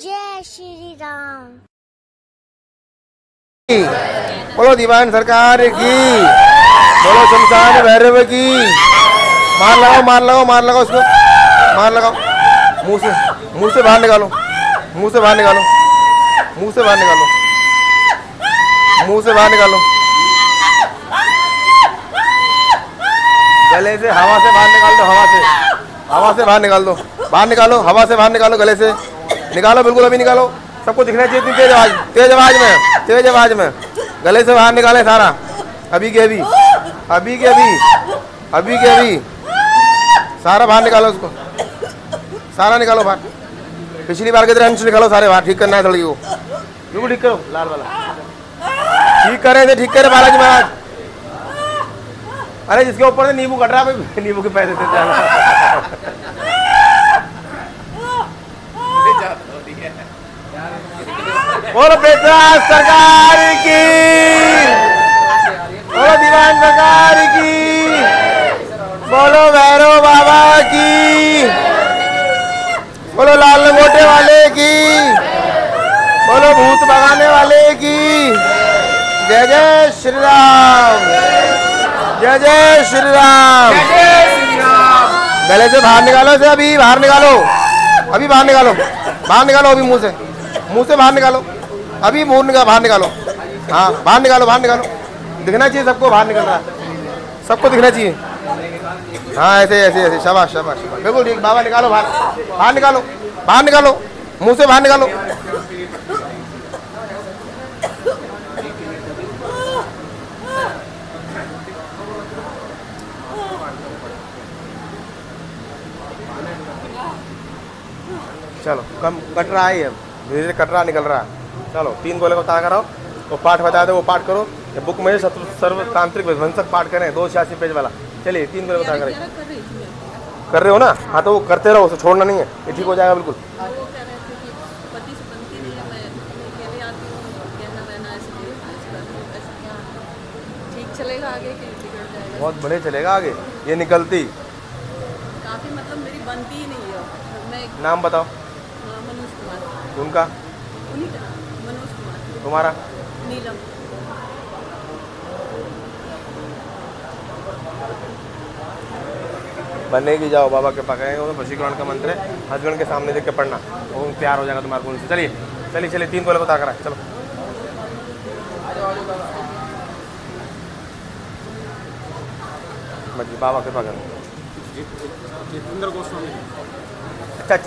जय श्री राम बोलो दीवान सरकार की। बोलो शमशान भैरव की। मार लगाओ मार लगाओ मार लगाओ उसको मार लगाओ। मुँह से मुँह से बाहर निकालो। मुँह से बाहर निकालो। मुँह से बाहर निकालो। मुँह से बाहर निकालो। गले से हवा से बाहर निकाल दो, हवा से। हवा से बाहर निकाल दो। बाहर निकालो, हवा से बाहर निकालो गले से। निकालो बिल्कुल अभी निकालो। सबको दिखना चाहिए इतनी तेज आवाज़ तेज आवाज़ में तेज आवाज़ में। गले से बाहर निकाले सारा। अभी के अभी अभी के अभी अभी के अभी। सारा बाहर निकालो उसको। सारा निकालो बाहर। पिछली बार की तरह अंश निकालो सारे बाहर। ठीक करना है लड़की को बिल्कुल ठीक करो लाल वाला। ठीक करे थे ठीक करे बालाजी महाराज। अरे जिसके ऊपर से नींबू कट रहा है नींबू के पैसे देते हैं बोलो बेटा सरकार की। बोलो दीवान सरकार की। बोलो भैरव बाबा की। बोलो लाल लंगोटे वाले की। बोलो भूत भगाने वाले की। जय जय श्री राम जय जय श्री राम गले से बाहर निकालो से अभी बाहर निकालो। अभी बाहर निकालो। बाहर निकालो अभी मुँह से। मुँह से बाहर निकालो। अभी मुँह निकाल, बाहर निकालो। हाँ बाहर निकालो बाहर निकालो। दिखना चाहिए सबको, बाहर निकल रहा है। सबको दिखना चाहिए। हाँ ऐसे ऐसे ऐसे। शाबाश शाबाश शाबाश। बिल्कुल ठीक। बाबा, निकालो बाहर। बाहर निकालो। बाहर निकालो। मुँह से बाहर निकालो। चलो कम कट रहा है ये। धीरे धीरे कट रहा निकल रहा है। चलो तीन गोले को उतार कराओ वो पाठ बता दो वो पाठ करो। ये बुक में शत्रु सर्व तांत्रिक विध्वंसक पाठ करें दो छियासी पेज वाला। चलिए तीन गोले बता करें। कर रहे हो ना? हाँ तो वो करते रहो उसे छोड़ना नहीं है। ये ठीक हो जाएगा बिल्कुल। कि कि बहुत बड़े चलेगा आगे। ये निकलती। काफ़ी मतलब मेरी बनती ही नहीं है। मैं नाम बताओ। उनका? मनोज कुमार। तुम्हारा? नीलम। बनने की जाओ बाबा के पास गए वो वशीकरण का मंत्र है। हस्बैंड के सामने देख के पढ़ना। वो प्यार हो जाएगा तुम्हारे को उनसे चलिए चलिए चलिए तीन गोले को उतार करा चलो। बाबा के पास जितेंद्र गोस्वामी। अच्छा अच्छा।